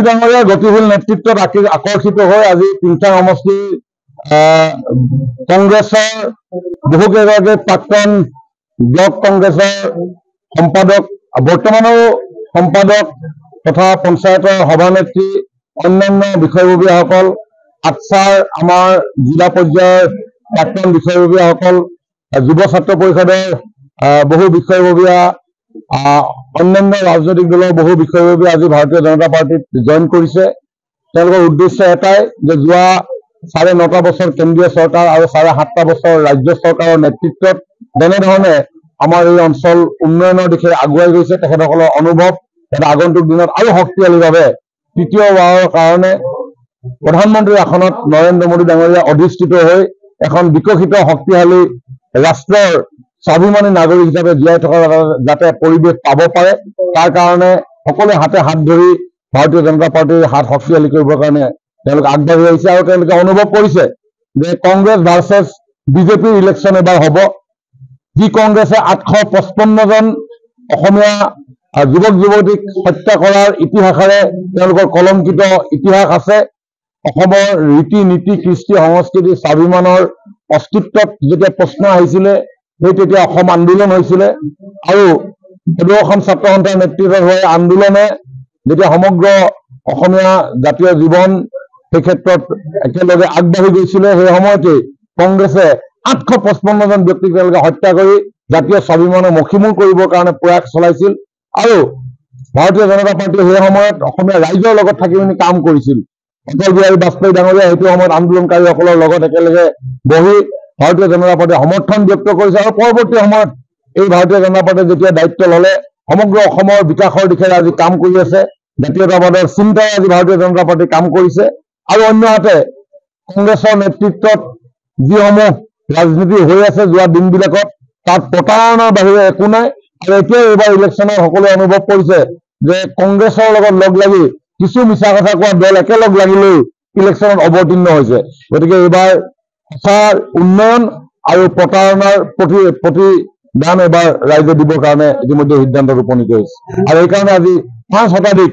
মোদী ডাঙৰীয়াৰ গতিশীল নেতৃত্বত আকি- আকৰ্ষিত হৈ আজি তিনিটা সমষ্টি কংগ্ৰেছৰ বহুকেইগৰাকী প্ৰাক্তন ব্লক কংগ্ৰেছৰ সম্পাদক বৰ্তমানৰো সম্পাদক তথা পঞ্চায়তৰ সভানেত্ৰী অন্যান্য বিষয়ববীয়াসকল আটছাৰ আমাৰ জিলা পৰ্যায়ৰ প্ৰাক্তন বিষয়ববীয়াসকল যুৱ ছাত্ৰ পৰিষদৰ বহু বিষয়ববীয়া অন্যান্য ৰাজনৈতিক দলৰ বহু বিষয়ববীয়া আজি ভাৰতীয় জনতা পাৰ্টীত জইন কৰিছে। তেওঁলোকৰ উদ্দেশ্য এটাই যে যোৱা চাৰে নটা বছৰ কেন্দ্ৰীয় চৰকাৰ আৰু চাৰে সাতটা বছৰ ৰাজ্য চৰকাৰৰ নেতৃত্বত যেনেধৰণে আমাৰ এই অঞ্চল উন্নয়নৰ দিশে আগুৱাই গৈছে তেখেতসকলৰ অনুভৱ এটা আগন্তুক দিনত আৰু শক্তিশালীভাৱে তৃতীয়বাৰৰ কাৰণে প্ৰধানমন্ত্ৰীৰ আসনত নৰেন্দ্ৰ মোদী ডাঙৰীয়া অধিষ্ঠিত হৈ এখন বিকশিত শক্তিশালী ৰাষ্ট্ৰৰ স্বাভিমানী নাগৰিক হিচাপে জীয়াই বাবে যাতে পৰিৱেশ পাব পাৰে তাৰ কাৰণে সকলোৱে হাতে হাত ধৰি ভাৰতীয় জনতা পাৰ্টীৰ হাত শক্তিশালী কৰিবৰ কাৰণে তেওঁলোকে আগবাঢ়ি আহিছে আৰু তেওঁলোকে অনুভৱ কৰিছে যে কংগ্ৰেছ ভাৰ্চেছ বিজেপিৰ ইলেকশ্যন এবাৰ হ'ব। যি কংগ্ৰেছে আঠশ পঁচপন্নজন অসমীয়া যুৱক যুৱতীক হত্যা কৰাৰ ইতিহাসেৰে তেওঁলোকৰ কলংকিত ইতিহাস আছে। অসমৰ ৰীতি নীতি কৃষ্টি সংস্কৃতি স্বাভিমানৰ অস্তিত্বত যেতিয়া প্ৰশ্ন আহিছিলে সেই তেতিয়া অসম আন্দোলন হৈছিলে। আৰু সদৌ অসম ছাত্ৰ সন্থাৰ নেতৃত্বত হোৱা আন্দোলনে যেতিয়া সমগ্ৰ অসমীয়া জাতীয় জীৱন সেই ক্ষেত্ৰত একেলগে আগবাঢ়ি গৈছিলে সেই সময়তেই কংগ্ৰেছে আঠশ পঁচপন্নজন ব্যক্তিক তেওঁলোকে হত্যা কৰি জাতীয় স্বাভিমানৰ মষিমূৰ কৰিবৰ কাৰণে প্ৰয়াস চলাইছিল। আৰু ভাৰতীয় জনতা পাৰ্টীয়ে সেই সময়ত অসমীয়া ৰাইজৰ লগত থাকি পিনি কাম কৰিছিল। অটল বিহাৰী বাজপেয়ী ডাঙৰীয়া সেইটো সময়ত আন্দোলনকাৰীসকলৰ লগত একেলগে বহি ভাৰতীয় জনতা পাৰ্টীয়ে সমৰ্থন ব্যক্ত কৰিছে আৰু পৰৱৰ্তী সময়ত এই ভাৰতীয় জনতা পাৰ্টীয়ে যেতিয়া দায়িত্ব ললে সমগ্ৰ অসমৰ বিকাশৰ দিশে আজি কাম কৰি আছে। জাতীয়তাবাদৰ চিন্তাই আজি ভাৰতীয় জনতা পাৰ্টী কাম কৰিছে। আৰু অন্যহাতে কংগ্ৰেছৰ নেতৃত্বত যিসমূহ ৰাজনীতি হৈ আছে যোৱা দিনবিলাকত তাত প্ৰতাৰণাৰ বাহিৰে একো নাই। আৰু এতিয়া এইবাৰ ইলেকশ্যনত সকলোৱে অনুভৱ কৰিছে যে কংগ্ৰেছৰ লগত লগ লাগি কিছু মিছা কথা কোৱা দল একেলগ লাগিলেও ইলেকশ্যনত অৱতীৰ্ণ হৈছে। গতিকে এইবাৰ সঁচা উন্নয়ন আৰু প্ৰতাৰণাৰ প্ৰতি প্ৰতিদান এবাৰ ৰাইজে দিবৰ কাৰণে ইতিমধ্যে সিদ্ধান্তত উপনীত হৈছে আৰু সেইকাৰণে আজি পাঁচ শতাধিক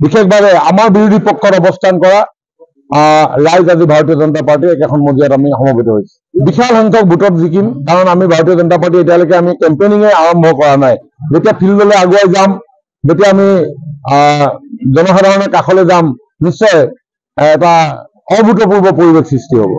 বিশেষভাৱে আমাৰ বিৰোধী পক্ষত অৱস্থান কৰা ৰাইজ আজি ভাৰতীয় জনতা পাৰ্টীৰ একেখন মজিয়াত আমি সমবেত হৈছো। বিশাল সংখ্যক ভোটত জিকিম কাৰণ আমি ভাৰতীয় জনতা পাৰ্টী এতিয়ালৈকে আমি কেম্পেইনিঙে আৰম্ভ কৰা নাই। যেতিয়া ফিল্ডলৈ আগুৱাই যাম যেতিয়া আমি জনসাধাৰণৰ কাষলৈ যাম নিশ্চয় এটা অভূতপূৰ্ব পৰিৱেশ সৃষ্টি হ'ব।